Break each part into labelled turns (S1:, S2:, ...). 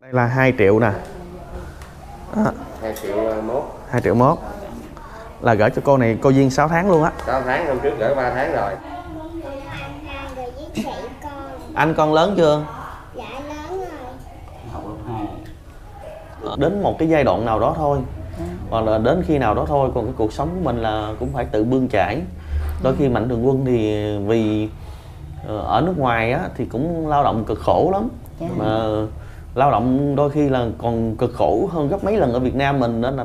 S1: Đây là 2 triệu nè. Đó,
S2: 2 triệu ờ, mốt.
S1: 2 triệu mốt. Là gửi cho cô này cô duyên 6 tháng luôn á.
S2: 6 tháng hôm trước gửi 3 tháng rồi.
S1: Anh con lớn chưa?
S3: dạ lớn rồi.
S4: Học lớp 2
S1: Đến một cái giai đoạn nào đó thôi. Hoặc là đến khi nào đó thôi Còn cái cuộc sống của mình là cũng phải tự bươn chải Đôi khi Mạnh Thường Quân thì vì ờ, ở nước ngoài á, thì cũng lao động cực khổ lắm.
S5: Dạ.
S1: Mà lao động đôi khi là còn cực khổ hơn gấp mấy lần ở Việt Nam mình nên là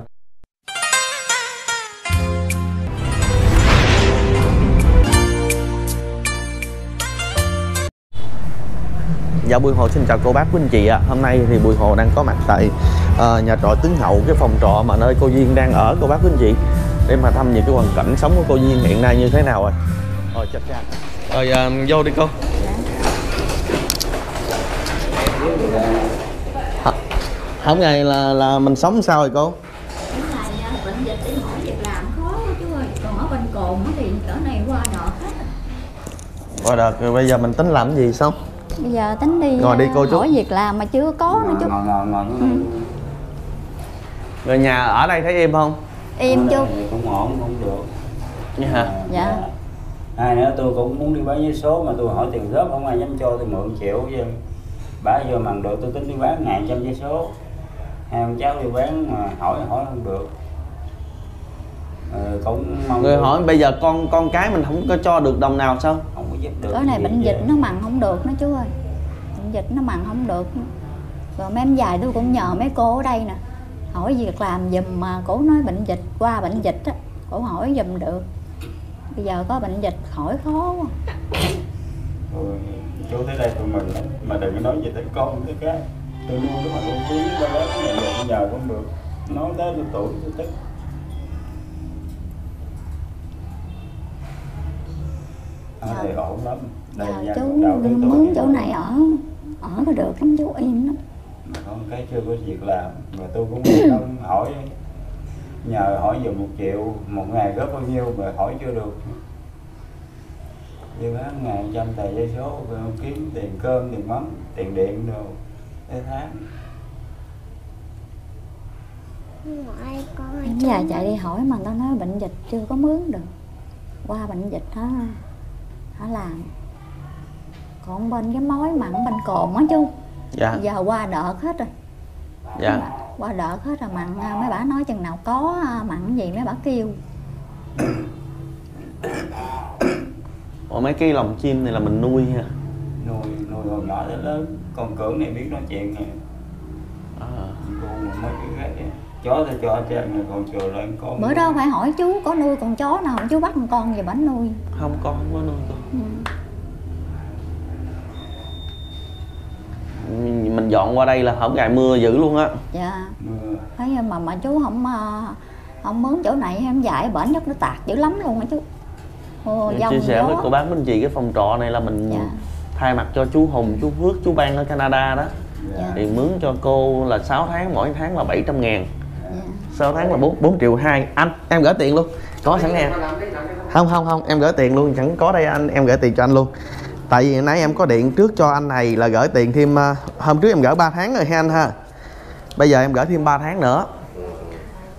S1: Dạ Bùi Hồ xin chào cô bác quý anh chị ạ. Hôm nay thì Bùi Hồ đang có mặt tại ờ, nhà trọ Tướng Hậu cái phòng trọ mà nơi cô Duyên đang ở cô bác quý anh chị để mà thăm những cái hoàn cảnh sống của cô Duyên hiện nay như thế nào rồi. Rồi chào cha. Rồi ờ, vô đi cô. Hả? Hôm nay là là mình sống sao rồi cô?
S5: à, bệnh dịch đi hỏi việc làm khó quá chú ơi còn ở bên cồn thì cỡ này qua đợt hết
S1: Rồi được, rồi bây giờ mình tính làm cái gì xong?
S5: bây giờ tính đi
S1: Ngồi đi cô chú.
S5: hỏi việc làm mà chưa có nữa chú
S4: ngồi ngồi ngồi
S5: Ừ.
S1: Rồi nhà ở đây thấy im không?
S5: im chú
S4: không ổn không được
S1: Như hả?
S5: Dạ.
S4: hai nữa tôi cũng muốn đi bán vé số mà tôi hỏi tiền góp không ai dám cho tôi mượn triệu chứ bả vô màn được tôi tính đi bán ngàn trăm vé số hai ông cháu đi bán mà hỏi hỏi không được. Ừ, cũng mong
S1: Người hỏi bây giờ con con cái mình không có cho được đồng nào sao?
S4: không có giúp được
S5: cỡ này bệnh dịch nó mặn không được nữa chú ơi. Bệnh dịch nó mặn không được. Rồi mấy em dài tôi cũng nhờ mấy cô ở đây nè. Hỏi việc làm giùm mà cổ nói bệnh dịch qua bệnh dịch á cổ hỏi giùm được. Bây giờ có bệnh dịch hỏi khó quá.
S4: Chú tới đây tụi mình mà đừng có nói gì tới con tới cái tôi nuôi nó mà tôi quý cái là không được. Nói tới tôi tuổi tôi tức ở đây ổn lắm. Đây nhà
S5: chú mướn
S4: thì
S5: chỗ này ở ở có được lắm chú im lắm.
S4: Mà con cái chưa có việc làm. Mà tôi cũng không hỏi nhờ hỏi giờ một triệu một ngày góp bao nhiêu mà hỏi chưa được. Đi bán ngàn trăm tờ giấy số kiếm tiền cơm tiền mắm tiền điện đồ tới tháng
S3: ngoại con
S5: Em già chạy đi hỏi mà người ta nói bệnh dịch chưa có mướn được. Qua bệnh dịch hả? Hả làm? Còn bên cái mối mặn bên cồn á chú
S1: Dạ.
S5: giờ qua đợt hết rồi.
S1: Dạ.
S5: qua đợt hết rồi mặn à, mấy bà nói chừng nào có à, mặn gì mấy bà kêu.
S1: Ủa mấy cái lồng chim này là mình nuôi ha.
S4: nuôi nuôi hồi nhỏ tới lớn. Con cưỡng này biết nói chuyện nè.
S1: À.
S4: cô mà mấy cái gái chó thì cho trên rồi còn chừa lên con
S5: bữa đó phải hỏi chú có nuôi con chó nào không chú bắt con con về bánh nuôi
S1: Không con không có nuôi con.
S5: ừ.
S1: Mình dọn qua đây là hổng ngày mưa dữ luôn á.
S5: dạ
S4: mưa
S5: thấy mà mà chú không à, không mướn chỗ này em dạy bệnh nhất nó tạt dữ lắm luôn á chú Ồ,
S1: Chia sẻ với cô bác bên chị cái phòng trọ này là mình
S5: Dạ.
S1: thay mặt cho chú Hùng, chú Phước, chú Ban ở Canada đó.
S5: Dạ.
S1: Thì mướn cho cô là 6 tháng, mỗi tháng là 700 ngàn 6 tháng là 4, 4 triệu 2 Anh, em gửi tiền luôn. Có sẵn em Không không không, em gửi tiền luôn, chẳng có đây anh, em gửi tiền cho anh luôn. Tại vì nãy em có điện trước cho anh này là gửi tiền thêm à, Hôm trước em gửi 3 tháng rồi ha anh ha. Bây giờ em gửi thêm 3 tháng nữa.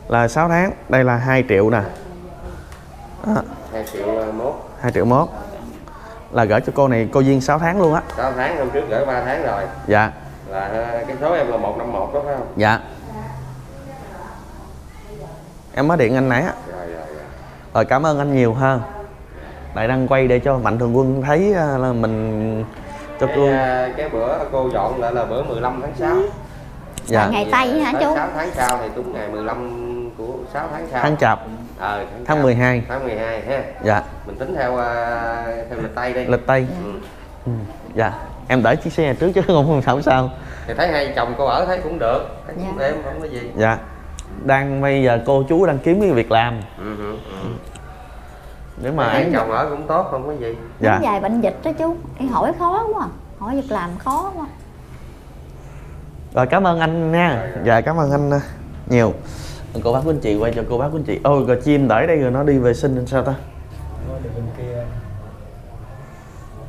S1: Là 6 tháng, đây là 2 triệu nè. Đó,
S2: 2 triệu ờ, mốt.
S1: 2 triệu mốt. Là gửi cho cô này cô duyên 6 tháng luôn á.
S2: 6 tháng hôm trước gửi 3 tháng rồi.
S1: Dạ,
S2: là ờ, cái số em là 151 đó phải không?
S1: Dạ Em mới điện anh nãy á.
S2: Rồi rồi rồi
S1: Rồi cảm ơn anh nhiều ha Đại đăng quay để cho Mạnh Thường Quân thấy à, là mình cho
S2: cái,
S1: cô
S2: ờ, cái bữa cô dọn lại là bữa 15 tháng 6
S1: dạ.
S5: Ngày Tây hả chú?
S2: 6 tháng sau thì đúng ngày 15 của 6 tháng sau.
S1: Tháng chạp.
S2: Ờ,
S1: tháng
S2: chạp.
S1: 12
S2: tháng 12 ha.
S1: Dạ.
S2: Mình tính theo ờ, theo lịch tây đi.
S1: Lịch tây.
S2: Ừ.
S1: ừ. dạ. Em đợi chiếc xe trước chứ không không sao.
S2: Thì thấy hai chồng cô ở thấy cũng được. Thấy cũng
S5: Dạ.
S2: êm không có gì.
S1: Dạ đang bây giờ cô chú đang kiếm cái việc làm.
S2: Ừ, ừ, ừ.
S1: để mà ấy
S2: chồng ở cũng tốt không có gì.
S1: Dạ.
S5: Dạ. dài bệnh dịch đó chú. Em hỏi khó quá. Hỏi việc làm khó quá.
S1: Rồi cảm ơn anh nha. Dạ cảm ơn anh à, nhiều. Cô bác quý anh chị quay cho cô bác quý anh chị. Ôi rồi chim đợi đây rồi nó đi vệ sinh làm sao ta?
S4: Nó đi bên kia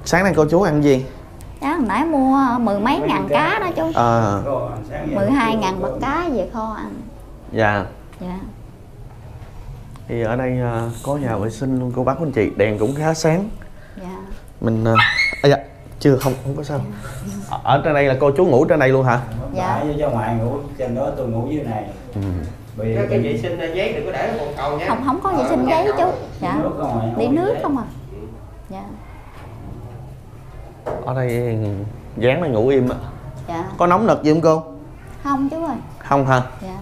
S1: sáng nay cô chú ăn gì?
S5: Đó hồi nãy mua mười mấy ngàn cá đó chú.
S1: À
S5: mười hai ngàn bạc cá về kho ăn
S1: dạ.
S5: Dạ.
S1: Thì ở đây à, có nhà vệ sinh luôn cô bác anh chị đèn cũng khá sáng.
S5: Dạ.
S1: Mình à à, dạ chưa không không có sao. Ở, ở trên đây là cô chú ngủ trên đây luôn hả?
S5: Dạ.
S4: cho ngoài ngủ trên đó tôi ngủ dưới này.
S1: Ừ.
S4: vì
S2: cái vệ sinh giấy đừng có để bồn cầu nha.
S5: Không không có vệ sinh giấy chú. dạ. Đi nước không à? Dạ.
S1: Ở đây dáng này ngủ im á.
S5: Dạ.
S1: Có nóng nực gì không cô?
S5: Không chú ơi.
S1: Không hả?
S5: Dạ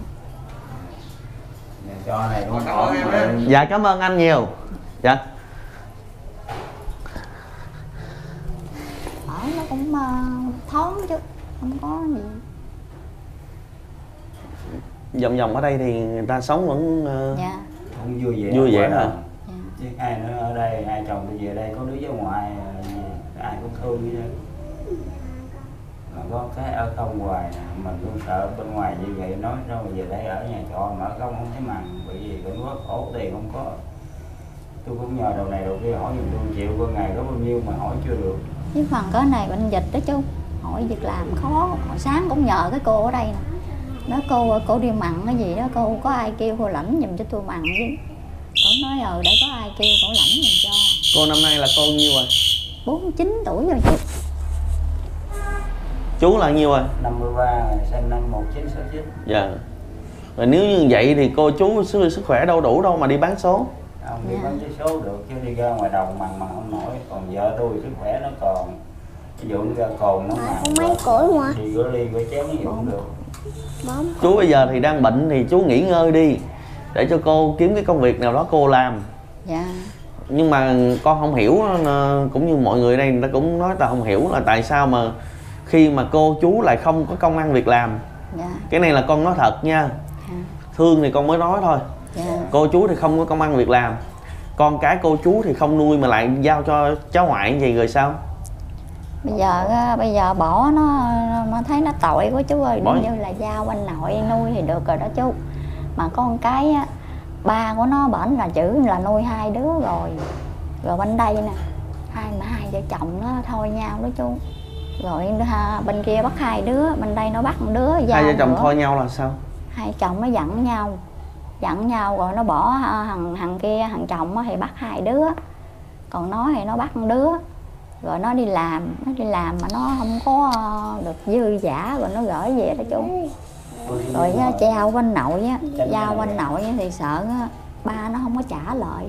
S4: cho này cũng
S2: Cảm ơn em ha.
S1: dạ cảm ơn anh nhiều. Dạ.
S5: Ở nó cũng uh, thoáng chứ không có gì.
S1: Vòng vòng ở đây thì người ta sống vẫn ờ,
S5: dạ.
S4: Không vui vẻ.
S1: Vui vẻ hả?
S5: dạ.
S4: Chứ ai nữa ở đây hai chồng tôi về đây có đứa ở ngoài ờ, ai cũng thương như thế mà có cái ở không hoài nè, mình cũng sợ bên ngoài như vậy nói sao mà về đây ở nhà trọ mà ở không không thấy mặn bởi vì cũng có khổ tiền không có. Tôi cũng nhờ đầu này đầu kia hỏi giùm tôi chịu có ngày có bao nhiêu mà hỏi chưa được.
S5: Với phần cái này bệnh dịch đó chú hỏi việc làm khó. Hồi sáng cũng nhờ cái cô ở đây nè. Đó cô cô đi mặn cái gì đó cô có ai kêu cô lãnh giùm cho tôi mặn chứ. Cô nói ờ để có ai kêu cô lãnh giùm cho.
S1: Cô năm nay là cô nhiêu rồi?
S5: 49 tuổi rồi chú
S1: chú là nhiêu rồi?
S4: 53 sinh năm 1969
S1: dạ. Rồi nếu như vậy thì cô chú sức, sức khỏe đâu đủ đâu mà đi bán số.
S4: Ông đi
S5: Dạ.
S4: bán giấy số được chứ đi ra ngoài đồng mặn mà không nổi. Còn vợ tôi sức khỏe nó còn ví dụ như ra cồn nó
S3: Mà
S4: mặn
S3: cũng mấy tuổi mà?
S4: thì rửa ly rửa chén nó cũng được.
S3: Bóng
S1: chú bây giờ thì đang bệnh thì chú nghỉ ngơi đi để cho cô kiếm cái công việc nào đó cô làm.
S5: Dạ.
S1: Nhưng mà con không hiểu ờ, cũng như mọi người đây người ta cũng nói ta không hiểu là tại sao mà khi mà cô chú lại không có công ăn việc làm.
S5: Dạ.
S1: Cái này là con nói thật nha.
S5: Dạ.
S1: Thương thì con mới nói thôi.
S5: Dạ.
S1: Cô chú thì không có công ăn việc làm. Con cái cô chú thì không nuôi mà lại giao cho cháu ngoại như vậy rồi sao?
S5: Bây giờ bây giờ bỏ nó nó thấy nó tội quá chú ơi.
S1: Bỏ-
S5: như là giao anh nội nuôi thì được rồi đó chú. Mà con cái á, ba của nó bển là chữ là nuôi hai đứa rồi. Rồi bên đây nè. Hai mà hai vợ chồng nó thôi nhau đó chú rồi bên kia bắt hai đứa bên đây nó bắt một đứa
S1: hai vợ chồng
S5: nữa.
S1: thôi nhau là sao?
S5: Hai chồng nó giận nhau giận nhau rồi nó bỏ thằng thằng kia thằng chồng thì bắt hai đứa. Còn nó thì nó bắt một đứa. Rồi nó đi làm nó đi làm mà nó không có ờ, được dư giả rồi nó gửi về đó chú. Rồi trao bên nội á giao bên nội thì sợ ba nó không có trả lại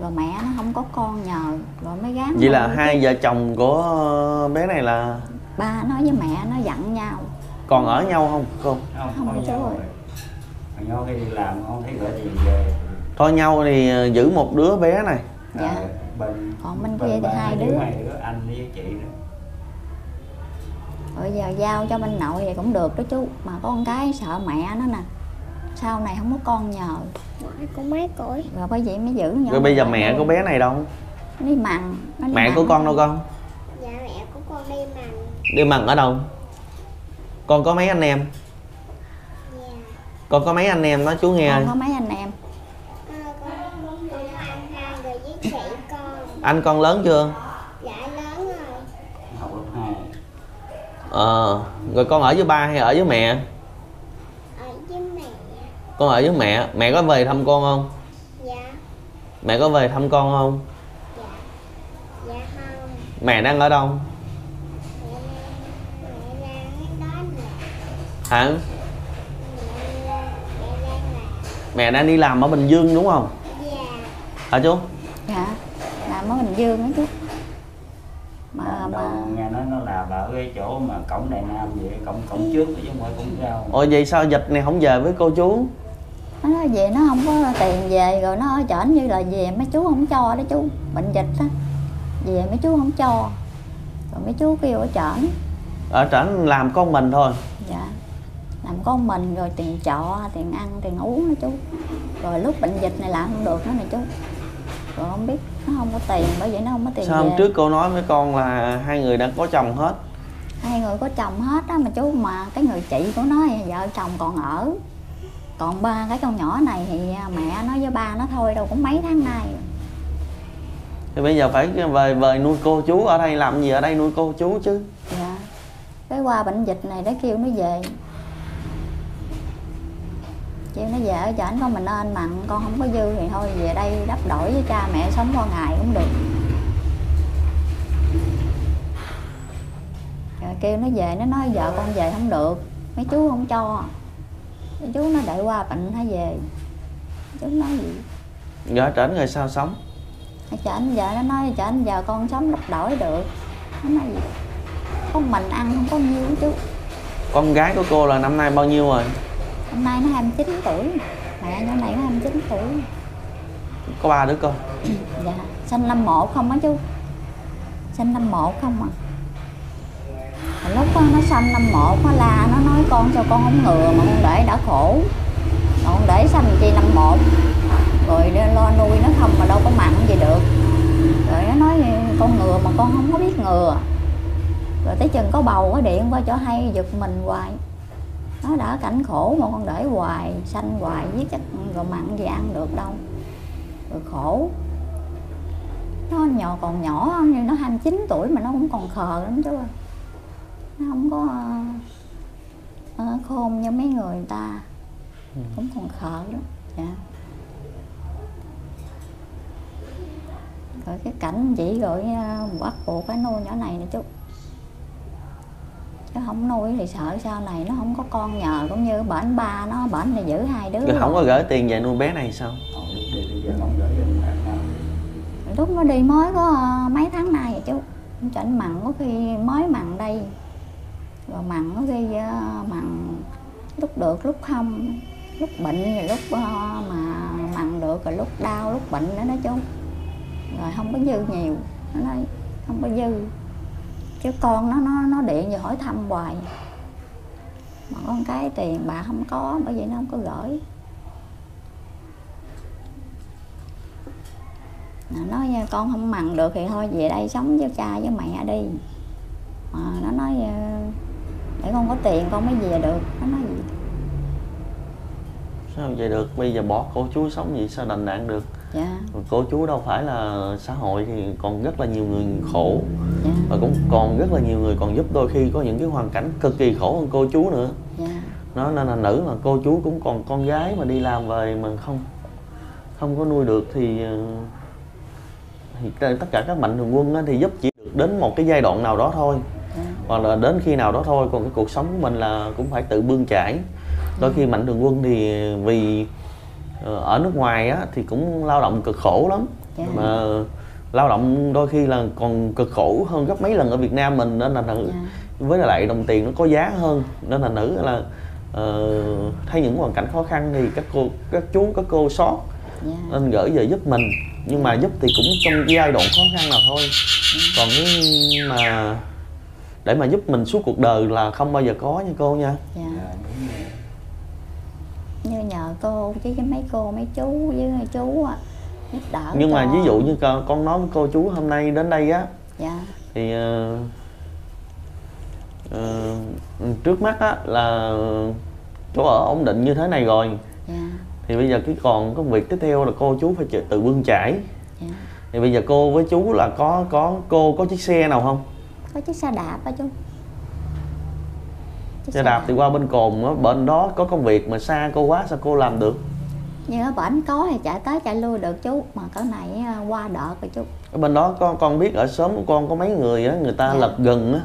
S5: rồi mẹ nó không có con nhờ. Rồi mới gán
S1: vậy là hai vợ chồng của bé này là
S5: ba nó với mẹ nó giận nhau.
S1: còn ở nhau không cô?
S4: Không
S5: Không,
S4: không
S5: chú ơi.
S4: rồi. Mà nhau khi đi làm không thấy gửi tiền về.
S1: Thôi nhau thì ờ, giữ một đứa bé này.
S5: Dạ.
S4: À, bên
S5: Còn bên kia thì hai đứa.
S4: hai đứa anh với chị nữa.
S5: Rồi giờ giao cho bên nội thì cũng được đó chú. Mà có con cái sợ mẹ nó nè sau này không có con nhờ.
S3: Ngoại cũng mấy tuổi
S5: rồi bởi vậy mới giữ nhỏ
S1: rồi bây giờ mẹ
S5: nuôi.
S1: của bé này đâu?
S5: Nó đi mặn nó đi
S1: mẹ
S5: mặn.
S1: của con đâu con?
S3: Dạ mẹ của con đi mặn.
S1: Đi mặn ở đâu? Con có mấy anh em?
S3: Dạ.
S1: Con có mấy anh em nói chú nghe?
S5: Con có mấy anh em?
S3: Con có anh hai người với chị con.
S1: Anh con lớn chưa?
S3: Dạ lớn rồi.
S4: Học lớp 2
S1: ờ rồi con ở với ba hay ở với mẹ con ở với mẹ. Mẹ có về thăm con không?
S3: Dạ.
S1: Mẹ có về thăm con không?
S3: Dạ. Dạ không.
S1: Mẹ đang ở đâu?
S3: Mẹ đang mẹ đang đó nè.
S1: Hả?
S3: Mẹ mẹ đang là
S1: mẹ đang đi làm ở bình dương đúng không?
S3: Dạ.
S1: Hả chú?
S5: Dạ làm ở bình dương đó chú. Mà mà
S4: nghe nói nó là ở cái chỗ mà cổng Đại Nam vậy cổng cổng trước chứ không phải cổng sau.
S1: Ồ vậy sao dịch này không về với cô chú
S5: nó nói về nó không có tiền về rồi nó ở chởn như là về mấy chú không cho đó chú. Bệnh dịch á về mấy chú không cho. Rồi mấy chú kêu ở chởn
S1: ở trển làm con mình thôi.
S5: Dạ. Làm con mình rồi tiền trọ tiền ăn tiền uống đó chú. Rồi lúc bệnh dịch này làm không được nữa nè chú. Rồi không biết nó không có tiền bởi vậy nó không có tiền
S1: sao hôm
S5: về.
S1: trước cô nói với con là hai người đã có chồng hết?
S5: Hai người có chồng hết á mà chú mà cái người chị của nó vợ chồng còn ở còn ba cái con nhỏ này thì à, mẹ nó với ba nó thôi đâu cũng mấy tháng nay.
S1: Thì bây giờ phải về về nuôi cô chú ở đây làm gì ở đây nuôi cô chú chứ?
S5: Dạ. Cái qua bệnh dịch này nó kêu nó về. Kêu nó về ở cho ảnh con mình nên mặn con không có dư thì thôi về đây đắp đổi với cha mẹ sống qua ngày cũng được. Rồi kêu nó về nó nói vợ con về không được mấy chú không cho chú nó đợi qua bệnh hãy về? Chú nói gì?
S1: Giờ trển rồi sao sống.
S5: Cho anh vợ nó nói cho anh giờ con sống đắp đổi được. Nó nói gì? Con mình ăn không có nhiêu chú.
S1: Con gái của cô là năm nay bao nhiêu rồi?
S5: Hôm nay nó 29 tuổi. Mẹ nhỏ này nó 29 tuổi.
S1: Có ba đứa con.
S5: Dạ. Sinh năm một không á chú. Sinh năm một không à lúc đó, nó sanh năm một nó la nó nói con sao con không ngừa mà con để đã khổ. Còn con để sanh chi năm một rồi lo nuôi nó không mà đâu có mặn gì được. Rồi nó nói con ngừa mà con không có biết ngừa. Rồi tới chừng có bầu có điện qua cho hay giật mình hoài. Nó đã cảnh khổ mà con để hoài sanh hoài với chắc rồi mặn gì ăn được đâu. Rồi khổ. Nó nhỏ còn nhỏ như nó 29 tuổi mà nó cũng còn khờ lắm chứ nó không có ờ, ờ, khôn như mấy người người ta. Cũng còn khờ lắm. Dạ. Rồi cái cảnh chỉ rồi ờ, bắt buộc phải nuôi nhỏ này nè chú chứ không nuôi thì sợ sau này nó không có con nhờ cũng như bệnh ba nó bệnh thì giữ hai đứa
S1: Rồi không có gửi tiền về nuôi bé này sao?
S4: Lúc
S5: nó đi mới có ờ, mấy tháng nay vậy chú. Chảnh mặn có khi mới mặn đây rồi mặn thì ờ, mặn lúc được, lúc không. Lúc bệnh rồi lúc ờ, mà mặn được rồi lúc đau, lúc bệnh nữa nói chung. Rồi không có dư nhiều. Nó nói, không có dư. Chứ con nó nó nó điện về hỏi thăm hoài. Mà con cái tiền bà không có, bởi vậy nó không có gửi. Nó nói, con không mặn được thì thôi về đây sống với cha với mẹ đi. Mà nó nói con có tiền con mới về được. Nó nói gì?
S1: Sao vậy được? Bây giờ bỏ cô chú sống vậy sao đành đạn được?
S5: Dạ.
S1: Cô chú đâu phải là xã hội thì còn rất là nhiều người khổ.
S5: Dạ.
S1: Và cũng còn rất là nhiều người còn giúp đôi khi có những cái hoàn cảnh cực kỳ khổ hơn cô chú nữa.
S5: Dạ.
S1: Nó nên là nữ là cô chú cũng còn con gái mà đi làm về mà không không có nuôi được thì ờ, thì tất cả các mạnh thường quân thì giúp chỉ được đến một cái giai đoạn nào đó thôi hoặc là đến khi nào đó thôi còn cái cuộc sống của mình là cũng phải tự bươn chải đôi khi mạnh thường quân thì vì ờ, ở nước ngoài á thì cũng lao động cực khổ lắm.
S5: Dạ.
S1: mà lao động đôi khi là còn cực khổ hơn gấp mấy lần ở Việt Nam mình nên là nữ
S5: Dạ.
S1: với lại đồng tiền nó có giá hơn nên là nữ là ờ, thấy những hoàn cảnh khó khăn thì các cô các chú các cô sót
S5: dạ.
S1: nên gửi về giúp mình. Nhưng mà giúp thì cũng trong cái giai đoạn khó khăn nào thôi. Còn cái mà để mà giúp mình suốt cuộc đời là không bao giờ có nha cô nha.
S5: Dạ.
S4: Dạ,
S5: như nhờ cô chứ với mấy cô mấy chú với chú á giúp đỡ
S1: nhưng mà
S5: cho.
S1: ví dụ như con con nói với cô chú hôm nay đến đây á
S5: dạ.
S1: thì ờ, ờ, trước mắt á là chỗ ở ổn định như thế này rồi.
S5: Dạ.
S1: Thì bây giờ cái còn công việc tiếp theo là cô chú phải tự- tự bươn chải.
S5: Dạ.
S1: Thì bây giờ cô với chú là có có cô có chiếc xe nào không
S5: có chiếc xe đạp á chú. Chiếc
S1: xe đạp thì qua bên cồn á bên đó có công việc mà xa cô quá sao cô làm được?
S5: Như ở bển có thì chạy tới chạy lui được chú mà cỡ này qua đợt rồi chú.
S1: Ở bên đó có con biết ở xóm của con có mấy người á người ta
S5: Dạ.
S1: lật gừng á.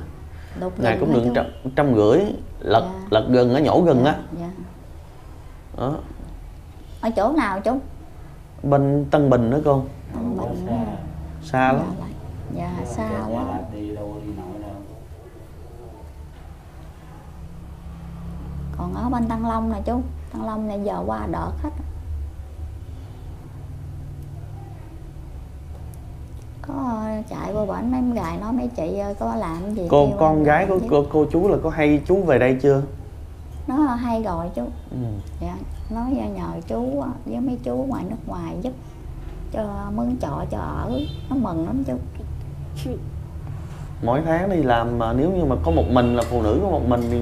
S1: Ngày cũng được trăm, trăm rưỡi lật
S5: Dạ.
S1: lật gừng á nhổ gừng á.
S5: Dạ.
S1: đó.
S5: Ở chỗ nào chú?
S1: Bên tân bình đó con.
S5: Tân Bình
S1: xa lắm.
S5: Dạ
S4: Dạ,
S5: xa
S4: dạ,
S5: quá
S4: dạ, đi đâu đi nổi đâu.
S5: Còn ở bên Tăng Long nè chú. Tăng Long này giờ qua đợt hết có chạy qua bển mấy em gài nói mấy chị ơi có làm gì
S1: cô con
S5: em
S1: gái của cô, cô chú là có hay chú về đây chưa?
S5: Nó hay rồi chú.
S1: Ừ.
S5: dạ nói ra nhờ chú á, với mấy chú ngoài nước ngoài giúp cho mướn trọ cho ở. Nó mừng lắm chú
S1: mỗi tháng đi làm mà nếu như mà có một mình là phụ nữ có một mình thì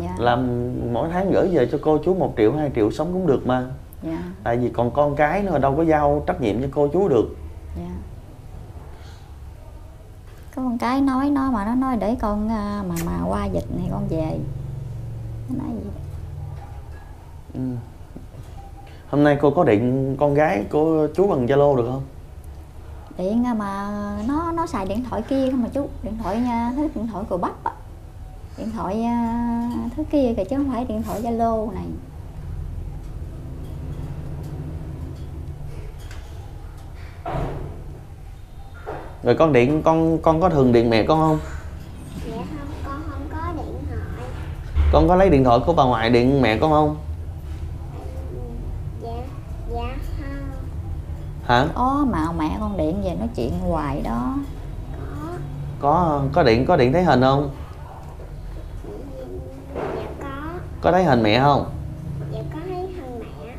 S5: dạ.
S1: làm mỗi tháng gửi về cho cô chú một triệu hai triệu sống cũng được mà.
S5: Dạ.
S1: Tại vì còn con cái nữa đâu có giao trách nhiệm cho cô chú được.
S5: Dạ. Có con cái nói nó mà nó nói để con à, mà mà qua dịch này con về. Nó nói gì
S1: ừ. hôm nay cô có điện con gái của chú bằng zalo được không
S5: điện à, mà nó nó xài điện thoại kia không mà chú. Điện thoại nha thứ điện thoại của bắp á. Điện thoại à, thứ kia kìa chứ không phải điện thoại zalo này.
S1: Rồi con điện con con có thường điện mẹ con không?
S3: Dạ không con không có điện thoại.
S1: Con có lấy điện thoại của bà ngoại điện mẹ con không
S3: dạ dạ không
S1: hả?
S5: Có mà mẹ con điện về nói chuyện hoài đó.
S3: Có
S1: có có điện có điện thấy hình không?
S3: Dạ có.
S1: Có thấy hình mẹ không?
S3: Dạ có thấy hình mẹ.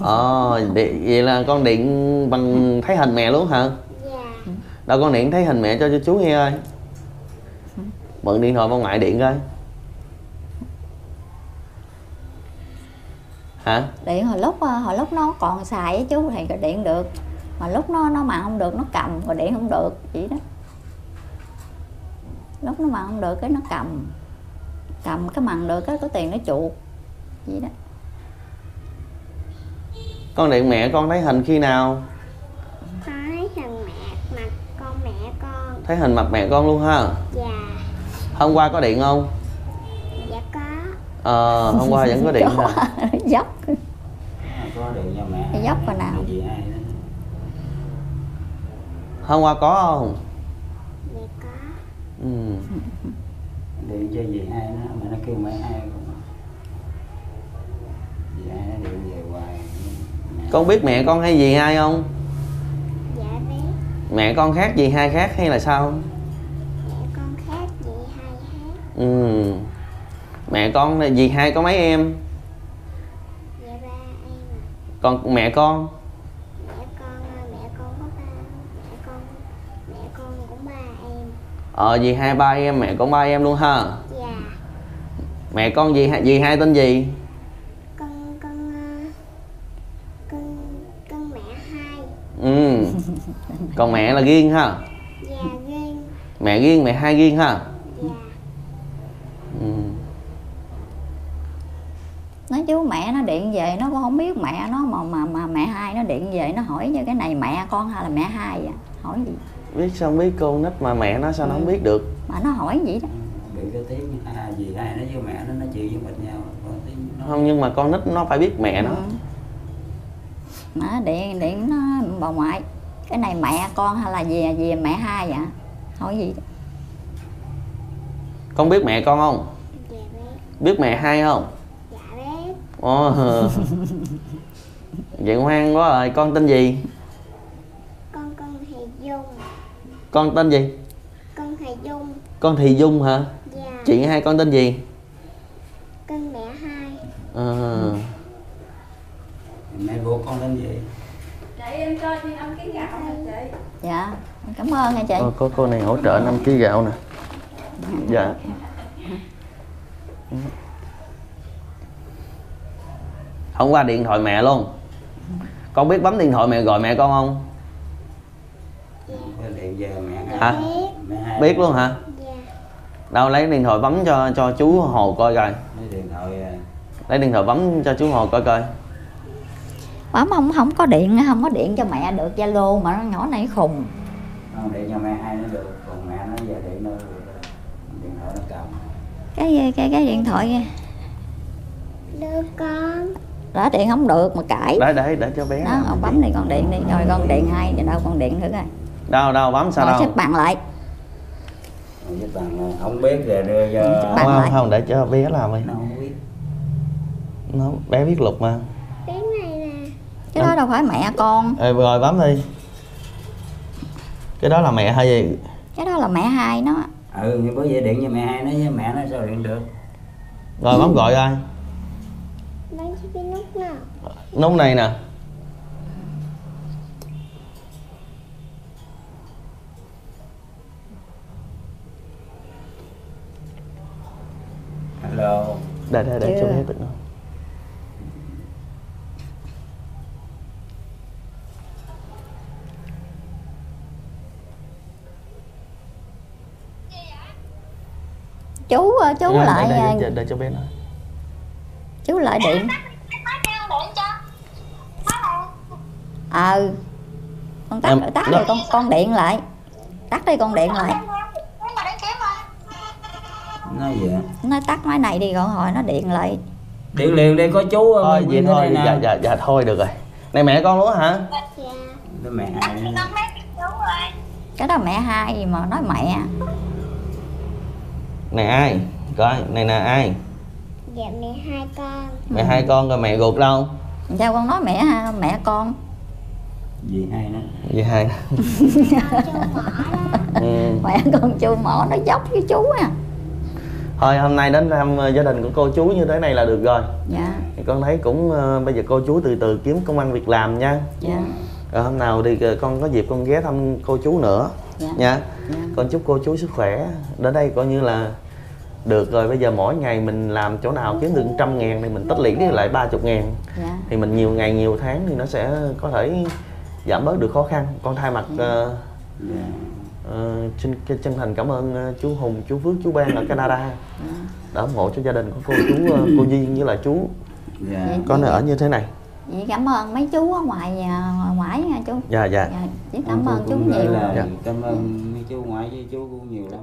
S1: Ờ đi- vậy là con điện bằng thấy hình mẹ luôn hả?
S3: Dạ.
S1: Đâu con điện thấy hình mẹ cho, cho chú nghe ơi mượn điện thoại bà ngoại điện coi. Hả?
S5: Điện hồi lúc à, hồi lúc nó còn xài á chú thì điện được mà lúc nó nó mà không được nó cầm rồi điện không được vậy đó. Lúc nó mà không được cái nó cầm. Cầm cái mặn được cái có tiền nó chuột vậy đó.
S1: Con điện mẹ con thấy hình khi nào?
S3: Thấy hình mẹ mặt con mẹ con.
S1: Thấy hình mặt mẹ con luôn ha?
S3: Dạ.
S1: Hôm qua có điện không?
S3: Dạ có.
S1: Ờ hôm qua vẫn có điện hả
S5: dốc.
S4: Có điện cho mẹ.
S5: Dốc vào nào?
S4: Cái gì ai đó
S1: hôm qua có không?
S3: Dạ có.
S1: Ừ.
S4: điện cho gì hai nó mà nó kêu mấy hai cũng gì hai nó điện về hoài. Mẹ-
S1: con biết mẹ con hay gì hai không?
S3: Dạ biết.
S1: Mẹ con khác gì hai khác hay là sao?
S3: Mẹ con khác gì hay hết
S1: ừ. mẹ con là gì hai có mấy em?
S3: Dạ ba em à.
S1: còn mẹ con
S3: mẹ con à, mẹ con có ba mẹ con mẹ con cũng ba em
S1: ờ gì hai ba em mẹ con ba em luôn ha?
S3: Dạ.
S1: Mẹ con gì hai gì hai tên gì?
S3: Con con à, con con mẹ hai.
S1: Ừ. Còn mẹ là riêng ha?
S3: Dạ riêng
S1: mẹ riêng mẹ hai riêng ha?
S3: Dạ.
S1: Ừ.
S5: nói chú mẹ nó điện về nó cũng không biết mẹ nó mà mà mà mẹ hai nó điện về nó hỏi như cái này mẹ con hay là mẹ hai à hỏi gì
S1: biết sao biết con nít mà mẹ nó sao nó không biết được?
S5: Mà nó hỏi gì đó.
S4: Bị cái tiếng à, gì? Hai nó với mẹ nó nói chuyện với mình nhau. Nó
S1: không nhưng mà con nít nó phải biết mẹ nó.
S5: Ừ. mà điện điện nó bà ngoại cái này mẹ con hay là gì gì mẹ hai vậy? Hỏi gì đó.
S1: con biết mẹ con không?
S3: Dạ biết.
S1: Biết mẹ hai không?
S3: Dạ biết.
S1: Ồ, vậy ngoan quá rồi con tên gì
S3: dung.
S1: Con tên gì?
S3: Con thì dung.
S1: Con thì dung hả?
S3: Dạ.
S1: Chị hai con tên gì?
S3: Con mẹ hai.
S1: Ờ,
S4: mẹ ruột con tên gì?
S5: Dạ cảm ơn nha chị.
S1: Ờ, có cô này hỗ trợ 5 kg gạo nè. Dạ. Hôm qua điện thoại mẹ luôn. Con biết bấm điện thoại mẹ gọi mẹ con không
S4: điện về mẹ hai
S1: hả?
S3: Biết
S4: mẹ hai
S1: biết luôn hả?
S3: Dạ.
S1: Đâu lấy điện thoại bấm cho cho chú hồ coi coi.
S4: Lấy điện thoại à,
S1: lấy điện thoại bấm cho chú hồ coi coi.
S5: Bấm không không có điện không có điện cho mẹ được zalo mà nó nhỏ này khùng.
S4: Không điện cho mẹ hai nó được còn mẹ nó về điện nó điện thoại nó cầm.
S5: Cái cái cái điện thoại
S3: đưa con.
S5: Đó điện không được mà cãi.
S1: Để để để cho bé
S5: đó bấm đi con điện đi. Rồi con điện hai thì đâu con điện thử coi
S1: đâu đâu bấm sao
S5: rồi
S1: đâu.
S5: xếp bạn lại.
S4: Bằng không biết rồi đưa cho
S1: không không,
S5: lại.
S1: không để cho bé làm đi.
S4: Nó không biết.
S1: Nó bé biết luật mà.
S3: Cái này nè
S5: cái đó đâu phải mẹ con.
S1: Ê, rồi bấm đi. Cái đó là mẹ hay gì?
S5: Cái đó là mẹ hai nó.
S4: Ừ nhưng bữa giờ điện cho mẹ hai nó với mẹ nó sao điện được?
S1: Rồi bấm gọi ai?
S3: Bắn chiếc cái nút nào?
S1: Nút này nè
S4: alo
S1: để để để cho bé tự nó
S5: chú ờ, chú
S1: Đây,
S5: lại
S1: đây,
S5: ờ,
S1: đây, để, để cho bé nói.
S5: chú lại điện. ờ con tắt
S1: Em-
S5: tắt rồi con con điện lại. Tắt đi con điện lại
S4: nói vậy?
S5: Nó tắt máy này đi rồi hồi nó điện lại.
S4: Điện liền đây có chú
S1: thôi vậy thôi
S4: nè.
S1: dạ dạ dạ thôi được rồi. Này mẹ con luôn á hả?
S3: Dạ
S4: Đó mẹ.
S5: Cái đó mẹ hai gì mà nói mẹ.
S1: Này ai? Coi này là ai?
S3: Dạ mẹ hai con.
S1: Mẹ hai con rồi mẹ ruột đâu?
S5: Sao con nói mẹ ha mẹ con.
S4: Gì hai nữa
S1: vậy hai
S3: đó.
S1: Ừ.
S5: mẹ con chu mỏ nó dốc với chú à
S1: thôi hôm nay đến thăm ờ, gia đình của cô chú như thế này là được rồi.
S5: Dạ.
S1: Thì con thấy cũng ờ, bây giờ cô chú từ từ kiếm công ăn việc làm nha.
S5: Dạ.
S1: Rồi hôm nào thì ờ, con có dịp con ghé thăm cô chú nữa.
S5: Dạ.
S1: nha.
S5: Dạ.
S1: con chúc cô chú sức khỏe. Đến đây coi như là được rồi. Bây giờ mỗi ngày mình làm chỗ nào kiếm được trăm ngàn thì mình tích lũy lại ba chục ngàn.
S5: Dạ.
S1: Thì mình nhiều ngày nhiều tháng thì nó sẽ có thể giảm bớt được khó khăn. Con thay mặt
S4: dạ
S1: ờ, xin chân thành cảm ơn ờ, chú Hùng chú Phước chú Ban ở Canada đã ủng hộ cho gia đình của cô chú ờ, cô Duyên với lại chú.
S4: Dạ.
S5: Vậy
S1: có nơi ở như thế này.
S5: Vậy cảm ơn mấy chú ở ngoài nhà ngoài ngoại nha chú.
S1: Dạ dạ.
S5: Dạ, chỉ cảm ơn chú
S4: cũng gửi
S5: nhiều.
S4: lời
S1: Dạ.
S4: cảm ơn mấy chú ngoại với chú cũng nhiều lắm